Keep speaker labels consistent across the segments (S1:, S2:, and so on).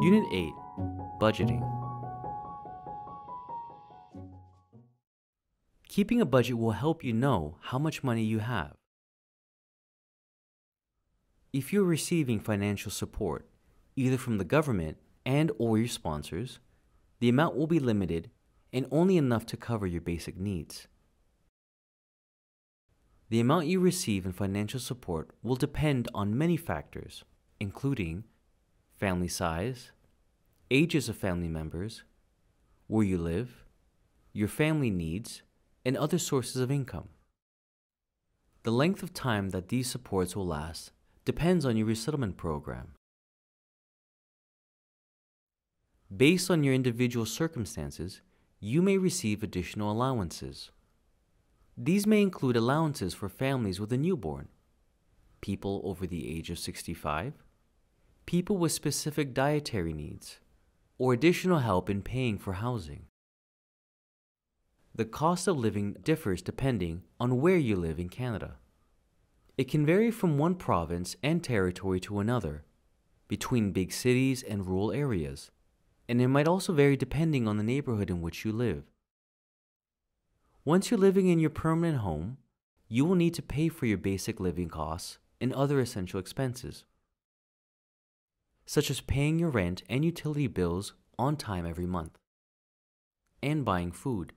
S1: Unit 8 Budgeting Keeping a budget will help you know how much money you have. If you're receiving financial support, either from the government and or your sponsors, the amount will be limited and only enough to cover your basic needs. The amount you receive in financial support will depend on many factors, including family size, ages of family members, where you live, your family needs, and other sources of income. The length of time that these supports will last depends on your resettlement program. Based on your individual circumstances, you may receive additional allowances. These may include allowances for families with a newborn, people over the age of 65, people with specific dietary needs, or additional help in paying for housing. The cost of living differs depending on where you live in Canada. It can vary from one province and territory to another, between big cities and rural areas, and it might also vary depending on the neighborhood in which you live. Once you're living in your permanent home, you will need to pay for your basic living costs and other essential expenses, such as paying your rent and utility bills on time every month, and buying food.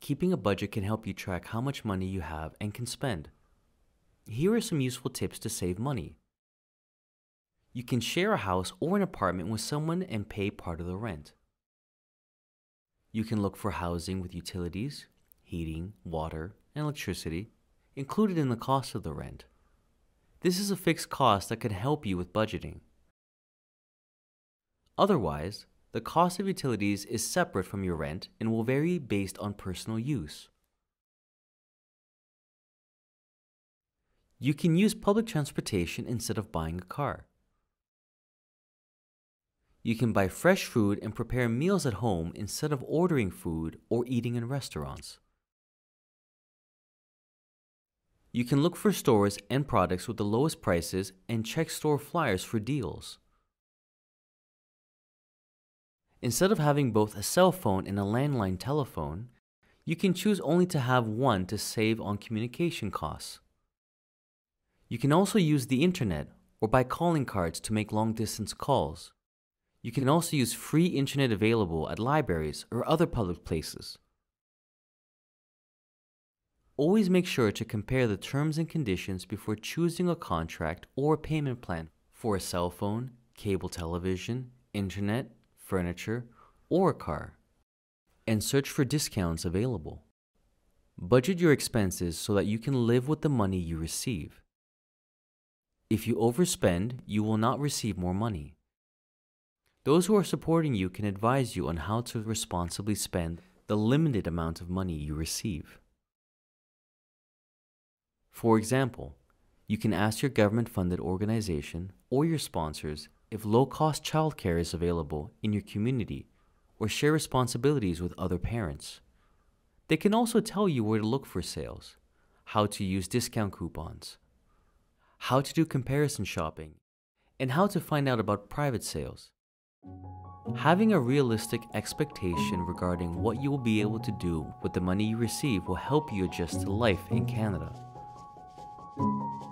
S1: Keeping a budget can help you track how much money you have and can spend. Here are some useful tips to save money. You can share a house or an apartment with someone and pay part of the rent. You can look for housing with utilities, heating, water, and electricity included in the cost of the rent. This is a fixed cost that can help you with budgeting. Otherwise, the cost of utilities is separate from your rent and will vary based on personal use. You can use public transportation instead of buying a car. You can buy fresh food and prepare meals at home instead of ordering food or eating in restaurants. You can look for stores and products with the lowest prices and check store flyers for deals. Instead of having both a cell phone and a landline telephone, you can choose only to have one to save on communication costs. You can also use the internet or buy calling cards to make long distance calls. You can also use free internet available at libraries or other public places. Always make sure to compare the terms and conditions before choosing a contract or payment plan for a cell phone, cable television, internet, furniture, or a car, and search for discounts available. Budget your expenses so that you can live with the money you receive. If you overspend, you will not receive more money. Those who are supporting you can advise you on how to responsibly spend the limited amount of money you receive. For example, you can ask your government funded organization or your sponsors if low cost childcare is available in your community or share responsibilities with other parents. They can also tell you where to look for sales, how to use discount coupons, how to do comparison shopping, and how to find out about private sales. Having a realistic expectation regarding what you will be able to do with the money you receive will help you adjust to life in Canada. Thank you.